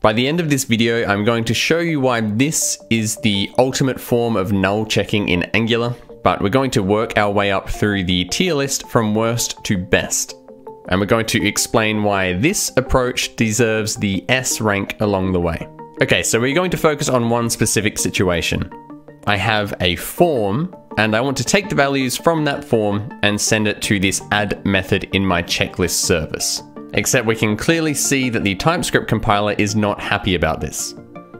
By the end of this video, I'm going to show you why this is the ultimate form of null checking in Angular, but we're going to work our way up through the tier list from worst to best. And we're going to explain why this approach deserves the S rank along the way. Okay, so we're going to focus on one specific situation. I have a form and I want to take the values from that form and send it to this add method in my checklist service. Except we can clearly see that the TypeScript compiler is not happy about this.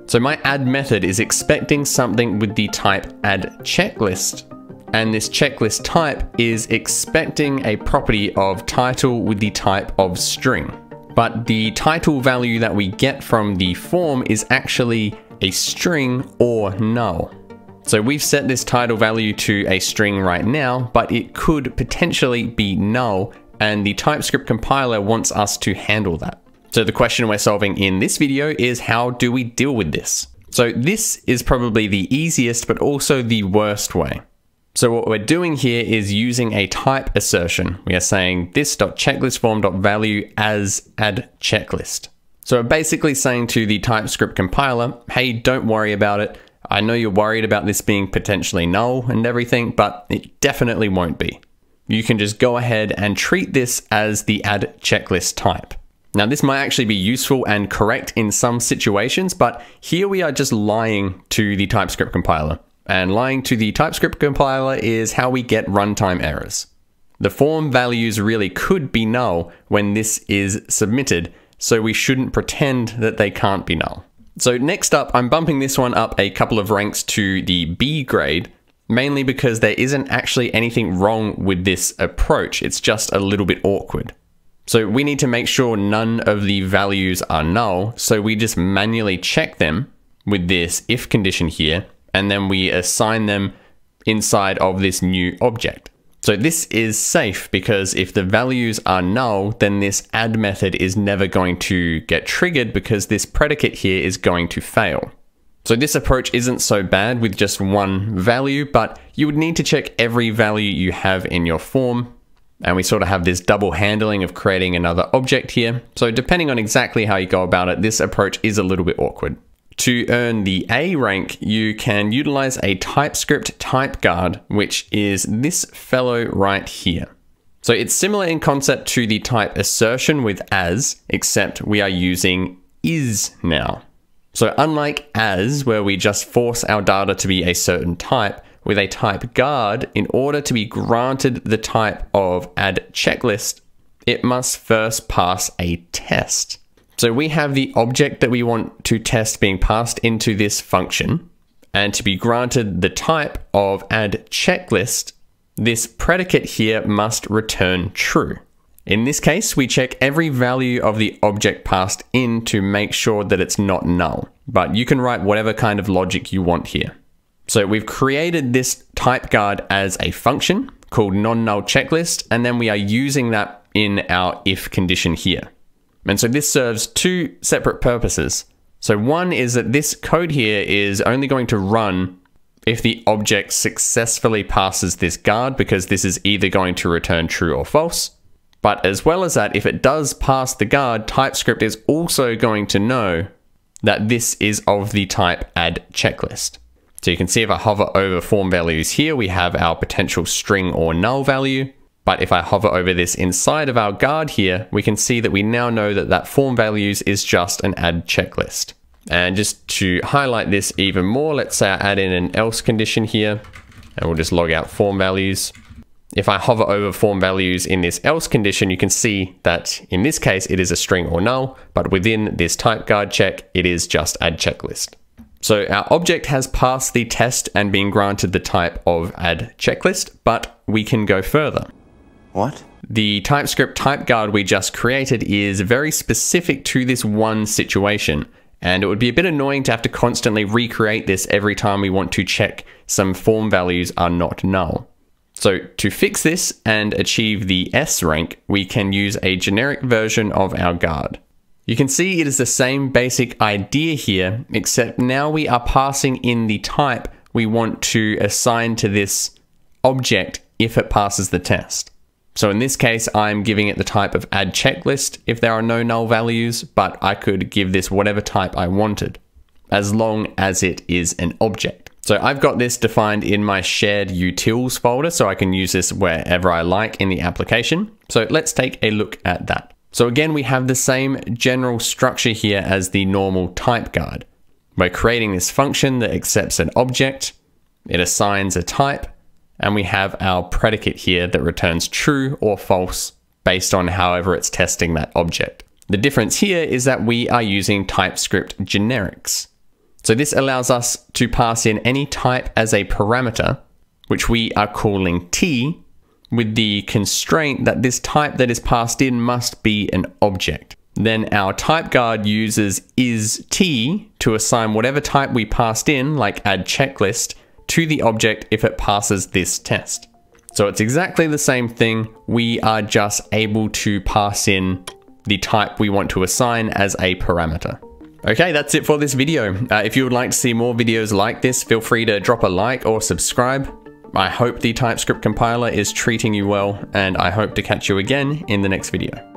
So my add method is expecting something with the type add checklist, and this checklist type is expecting a property of title with the type of string. But the title value that we get from the form is actually a string or null. So we've set this title value to a string right now, but it could potentially be null and the TypeScript compiler wants us to handle that. So the question we're solving in this video is how do we deal with this? So this is probably the easiest but also the worst way. So what we're doing here is using a type assertion. We are saying this.checklistForm.value as add checklist. So we're basically saying to the TypeScript compiler, hey, don't worry about it. I know you're worried about this being potentially null and everything, but it definitely won't be you can just go ahead and treat this as the add checklist type. Now this might actually be useful and correct in some situations, but here we are just lying to the TypeScript compiler. And lying to the TypeScript compiler is how we get runtime errors. The form values really could be null when this is submitted, so we shouldn't pretend that they can't be null. So next up, I'm bumping this one up a couple of ranks to the B grade, mainly because there isn't actually anything wrong with this approach, it's just a little bit awkward. So we need to make sure none of the values are null, so we just manually check them with this if condition here, and then we assign them inside of this new object. So this is safe because if the values are null, then this add method is never going to get triggered because this predicate here is going to fail. So this approach isn't so bad with just one value, but you would need to check every value you have in your form. And we sort of have this double handling of creating another object here. So depending on exactly how you go about it, this approach is a little bit awkward. To earn the A rank, you can utilize a TypeScript type guard, which is this fellow right here. So it's similar in concept to the type assertion with as, except we are using is now. So unlike as, where we just force our data to be a certain type, with a type guard, in order to be granted the type of add checklist, it must first pass a test. So we have the object that we want to test being passed into this function, and to be granted the type of add checklist, this predicate here must return true. In this case, we check every value of the object passed in to make sure that it's not null, but you can write whatever kind of logic you want here. So we've created this type guard as a function called non-null checklist, and then we are using that in our if condition here. And so this serves two separate purposes. So one is that this code here is only going to run if the object successfully passes this guard because this is either going to return true or false. But as well as that, if it does pass the guard, TypeScript is also going to know that this is of the type add checklist. So you can see if I hover over form values here, we have our potential string or null value. But if I hover over this inside of our guard here, we can see that we now know that that form values is just an add checklist. And just to highlight this even more, let's say I add in an else condition here, and we'll just log out form values. If I hover over form values in this else condition, you can see that in this case, it is a string or null, but within this type guard check, it is just add checklist. So our object has passed the test and been granted the type of add checklist, but we can go further. What? The TypeScript type guard we just created is very specific to this one situation, and it would be a bit annoying to have to constantly recreate this every time we want to check some form values are not null. So to fix this and achieve the S rank, we can use a generic version of our guard. You can see it is the same basic idea here, except now we are passing in the type we want to assign to this object if it passes the test. So in this case, I'm giving it the type of add checklist if there are no null values, but I could give this whatever type I wanted, as long as it is an object. So I've got this defined in my shared utils folder, so I can use this wherever I like in the application. So let's take a look at that. So again, we have the same general structure here as the normal type guard. We're creating this function that accepts an object, it assigns a type, and we have our predicate here that returns true or false based on however it's testing that object. The difference here is that we are using TypeScript generics. So this allows us to pass in any type as a parameter, which we are calling t, with the constraint that this type that is passed in must be an object. Then our type guard uses is t to assign whatever type we passed in, like add checklist, to the object if it passes this test. So it's exactly the same thing. We are just able to pass in the type we want to assign as a parameter. Okay, that's it for this video. Uh, if you would like to see more videos like this, feel free to drop a like or subscribe. I hope the TypeScript compiler is treating you well, and I hope to catch you again in the next video.